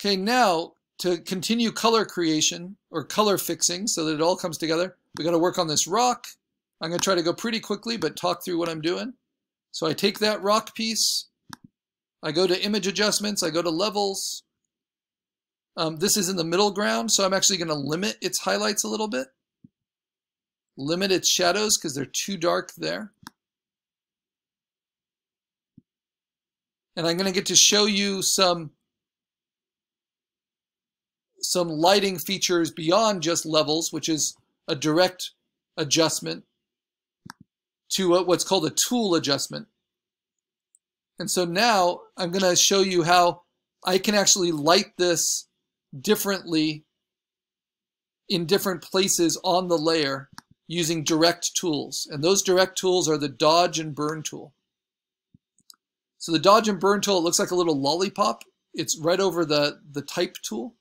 Okay, now to continue color creation or color fixing so that it all comes together, we got to work on this rock. I'm going to try to go pretty quickly, but talk through what I'm doing. So I take that rock piece, I go to image adjustments, I go to levels. Um, this is in the middle ground, so I'm actually going to limit its highlights a little bit. Limit its shadows because they're too dark there. And I'm going to get to show you some some lighting features beyond just levels, which is a direct adjustment to what's called a tool adjustment. And so now I'm going to show you how I can actually light this differently in different places on the layer using direct tools. And those direct tools are the dodge and burn tool. So the dodge and burn tool, it looks like a little lollipop. It's right over the, the type tool.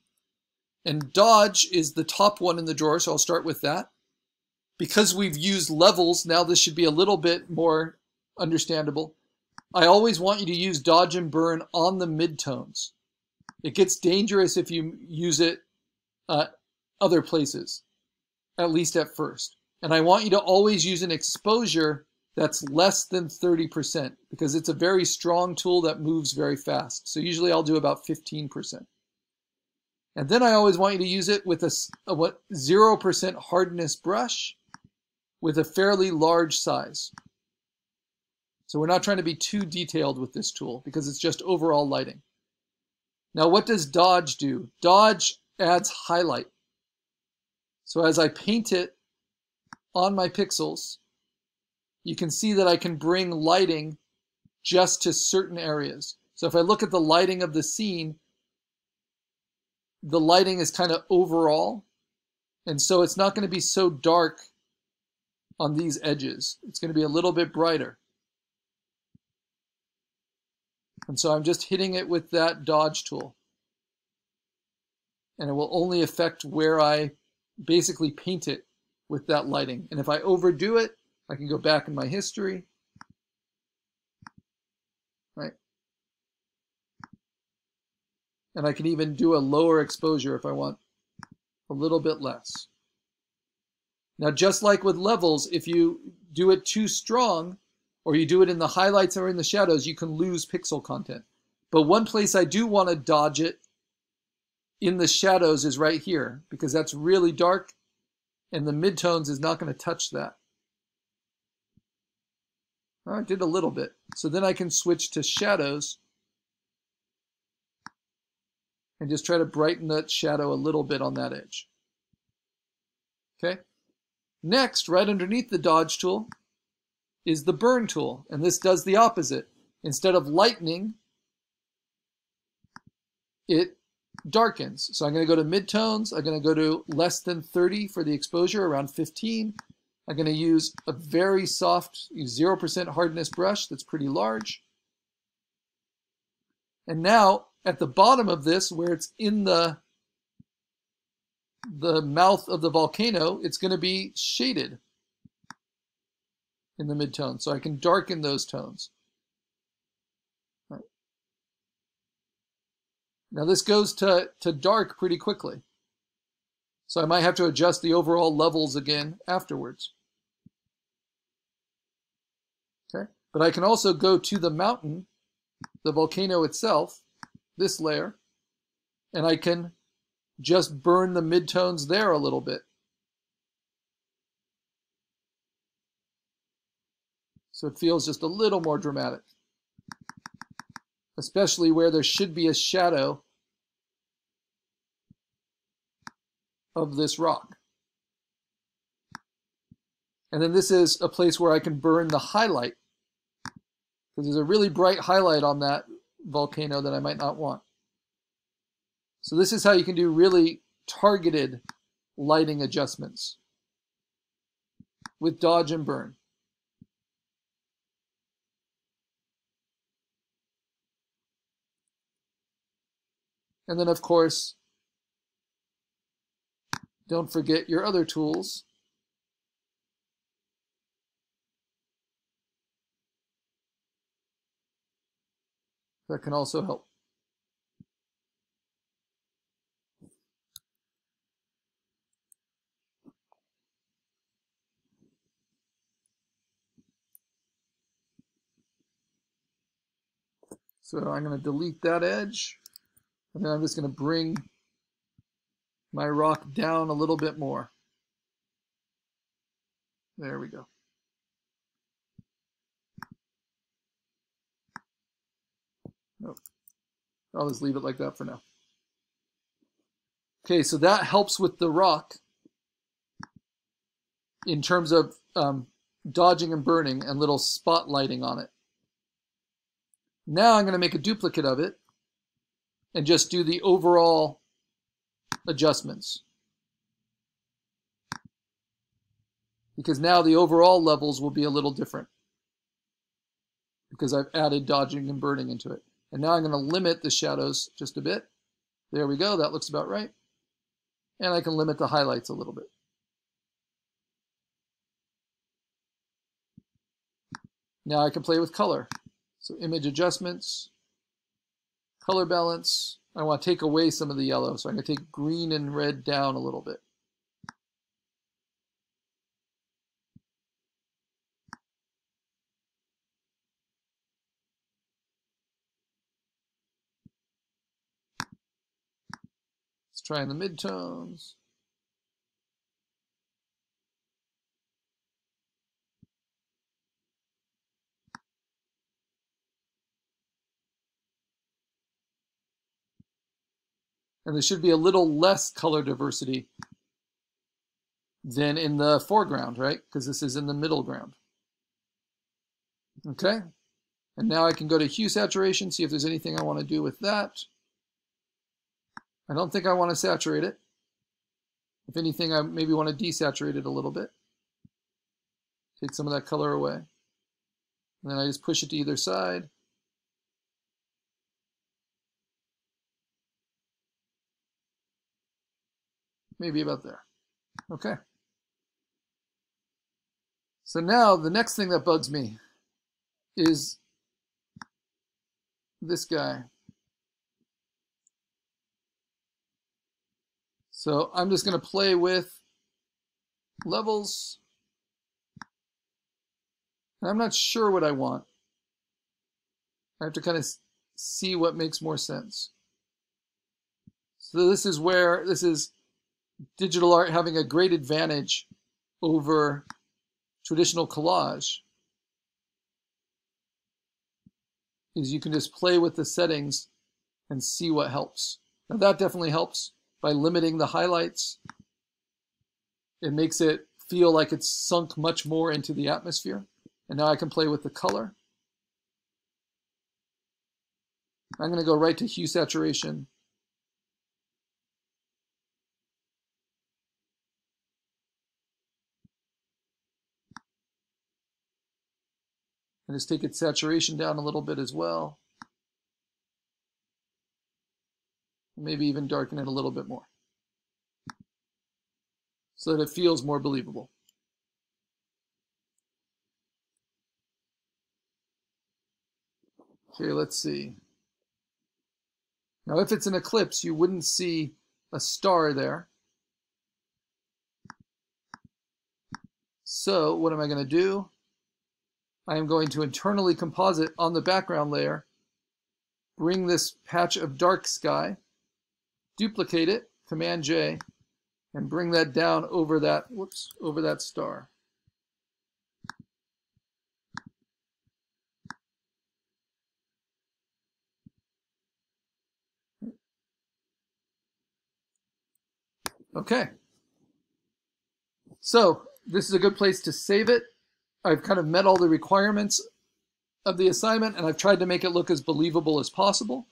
And dodge is the top one in the drawer, so I'll start with that. Because we've used levels, now this should be a little bit more understandable. I always want you to use dodge and burn on the midtones. It gets dangerous if you use it uh, other places, at least at first. And I want you to always use an exposure that's less than 30% because it's a very strong tool that moves very fast. So usually I'll do about 15%. And then I always want you to use it with a, a what 0% hardness brush with a fairly large size. So we're not trying to be too detailed with this tool because it's just overall lighting. Now what does dodge do? Dodge adds highlight. So as I paint it on my pixels, you can see that I can bring lighting just to certain areas. So if I look at the lighting of the scene, the lighting is kind of overall. And so it's not going to be so dark on these edges. It's going to be a little bit brighter. And so I'm just hitting it with that dodge tool. And it will only affect where I basically paint it with that lighting. And if I overdo it, I can go back in my history. Right? And I can even do a lower exposure if I want a little bit less. Now, just like with levels, if you do it too strong, or you do it in the highlights or in the shadows, you can lose pixel content. But one place I do want to dodge it in the shadows is right here, because that's really dark, and the midtones is not going to touch that. I did a little bit. So then I can switch to shadows and just try to brighten that shadow a little bit on that edge. Okay. Next, right underneath the dodge tool is the burn tool, and this does the opposite. Instead of lightening, it darkens. So I'm going to go to midtones. I'm going to go to less than 30 for the exposure, around 15. I'm going to use a very soft 0% hardness brush that's pretty large. And now at the bottom of this, where it's in the, the mouth of the volcano, it's going to be shaded in the midtone. So I can darken those tones. Right. Now this goes to, to dark pretty quickly. So I might have to adjust the overall levels again afterwards. Okay, but I can also go to the mountain, the volcano itself, this layer, and I can just burn the midtones there a little bit. So it feels just a little more dramatic, especially where there should be a shadow of this rock. And then this is a place where I can burn the highlight because there's a really bright highlight on that volcano that I might not want. So this is how you can do really targeted lighting adjustments with dodge and burn. And then of course, don't forget your other tools. that can also help. So I'm going to delete that edge, and then I'm just going to bring my rock down a little bit more. There we go. Nope. I'll just leave it like that for now. Okay, so that helps with the rock in terms of um, dodging and burning and little spotlighting on it. Now I'm going to make a duplicate of it and just do the overall adjustments. Because now the overall levels will be a little different because I've added dodging and burning into it. And now I'm going to limit the shadows just a bit. There we go. That looks about right. And I can limit the highlights a little bit. Now I can play with color. So image adjustments, color balance. I want to take away some of the yellow. So I'm going to take green and red down a little bit. Let's try in the midtones. and there should be a little less color diversity than in the foreground, right? Because this is in the middle ground. Okay, and now I can go to hue saturation, see if there's anything I want to do with that. I don't think I want to saturate it. If anything, I maybe want to desaturate it a little bit. Take some of that color away. And then I just push it to either side. maybe about there. Okay. So now the next thing that bugs me is this guy. So I'm just going to play with levels. And I'm not sure what I want. I have to kind of see what makes more sense. So this is where, this is digital art having a great advantage over traditional collage is you can just play with the settings and see what helps. Now that definitely helps by limiting the highlights. It makes it feel like it's sunk much more into the atmosphere. And now I can play with the color. I'm going to go right to hue saturation And just take its saturation down a little bit as well. Maybe even darken it a little bit more. So that it feels more believable. Okay, let's see. Now if it's an eclipse, you wouldn't see a star there. So what am I going to do? I am going to internally composite on the background layer, bring this patch of dark sky, duplicate it, Command J, and bring that down over that, whoops, over that star. Okay. So this is a good place to save it. I've kind of met all the requirements of the assignment and I've tried to make it look as believable as possible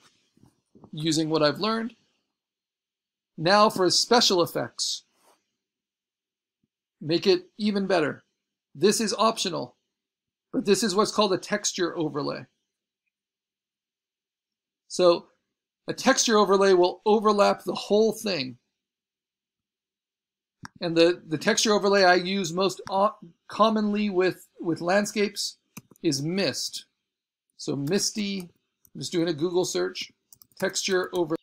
using what I've learned. Now for special effects. Make it even better. This is optional, but this is what's called a texture overlay. So a texture overlay will overlap the whole thing and the, the texture overlay I use most commonly with, with landscapes is mist. So misty, I'm just doing a Google search, texture over,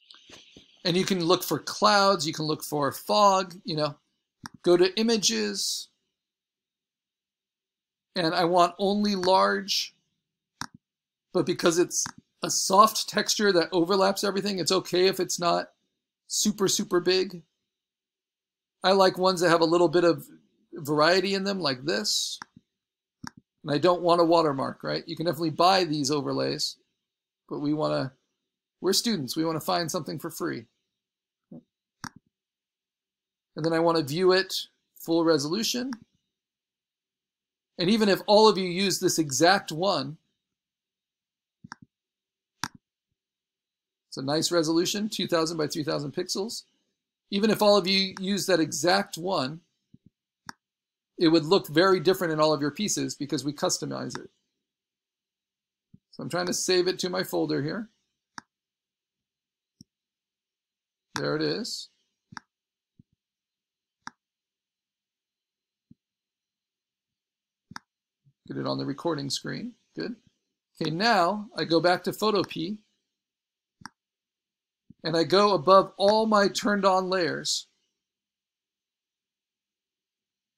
and you can look for clouds, you can look for fog, you know, go to images, and I want only large, but because it's a soft texture that overlaps everything. It's okay if it's not super, super big. I like ones that have a little bit of variety in them like this. And I don't want a watermark, right? You can definitely buy these overlays, but we want to, we're students. We want to find something for free. And then I want to view it full resolution. And even if all of you use this exact one, it's a nice resolution, 2000 by 3000 pixels. Even if all of you use that exact one, it would look very different in all of your pieces because we customize it. So I'm trying to save it to my folder here. There it is. It on the recording screen. Good. Okay, now I go back to Photopea and I go above all my turned on layers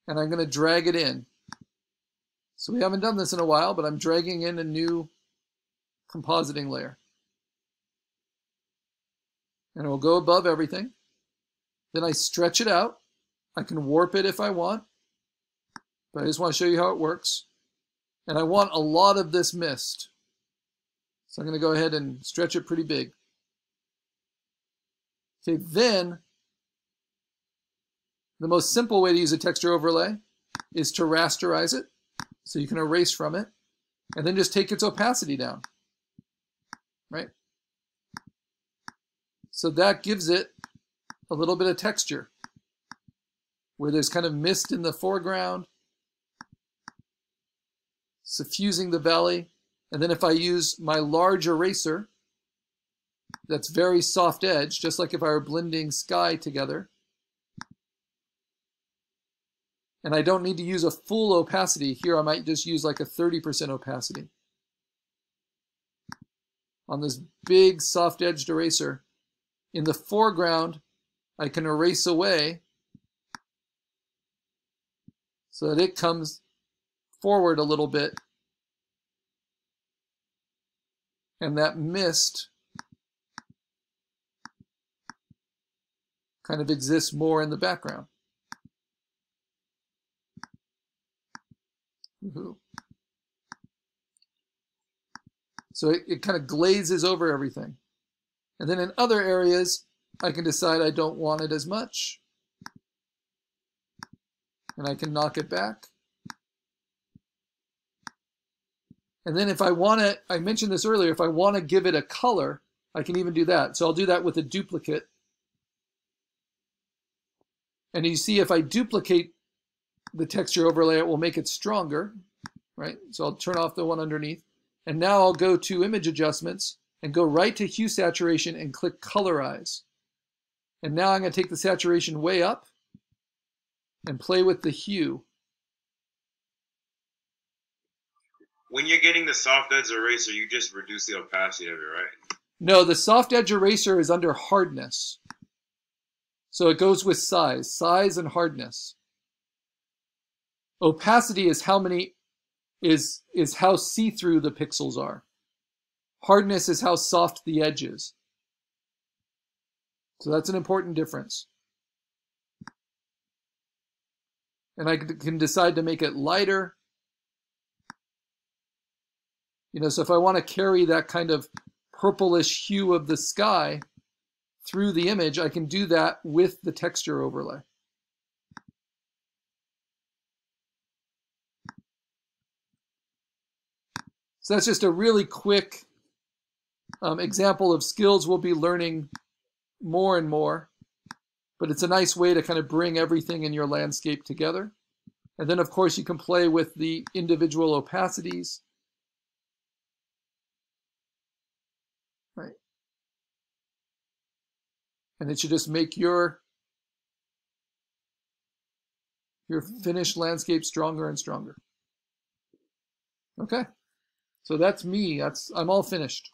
and I'm going to drag it in. So we haven't done this in a while, but I'm dragging in a new compositing layer. And it will go above everything. Then I stretch it out. I can warp it if I want, but I just want to show you how it works. And I want a lot of this mist. So I'm going to go ahead and stretch it pretty big. Okay, then the most simple way to use a texture overlay is to rasterize it. So you can erase from it and then just take its opacity down, right? So that gives it a little bit of texture where there's kind of mist in the foreground, suffusing the valley. And then if I use my large eraser, that's very soft edge, just like if I were blending sky together, And I don't need to use a full opacity. Here I might just use like a 30% opacity. On this big soft-edged eraser, in the foreground, I can erase away so that it comes forward a little bit. And that mist kind of exists more in the background. So it, it kind of glazes over everything. And then in other areas, I can decide I don't want it as much. And I can knock it back. And then if I want to, I mentioned this earlier, if I want to give it a color, I can even do that. So I'll do that with a duplicate. And you see if I duplicate the texture overlay, it will make it stronger, right? So I'll turn off the one underneath. And now I'll go to image adjustments and go right to hue saturation and click colorize. And now I'm going to take the saturation way up and play with the hue. When you're getting the soft edge eraser, you just reduce the opacity of it, right? No, the soft edge eraser is under hardness. So it goes with size, size and hardness. Opacity is how many is is how see-through the pixels are. Hardness is how soft the edge is. So that's an important difference. And I can decide to make it lighter. You know, so if I want to carry that kind of purplish hue of the sky through the image, I can do that with the texture overlay. So that's just a really quick um, example of skills we'll be learning more and more. But it's a nice way to kind of bring everything in your landscape together. And then, of course, you can play with the individual opacities. And it should just make your your finished landscape stronger and stronger. Okay. So that's me. That's I'm all finished.